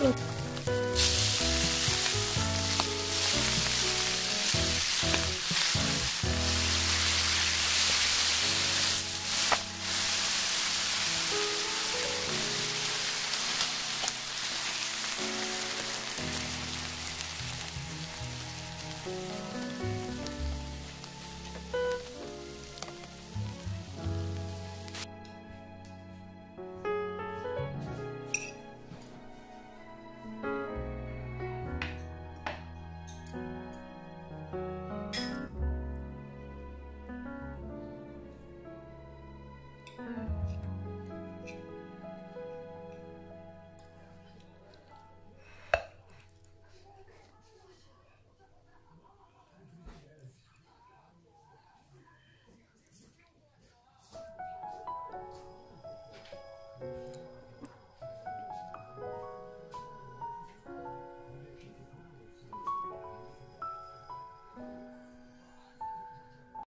嗯。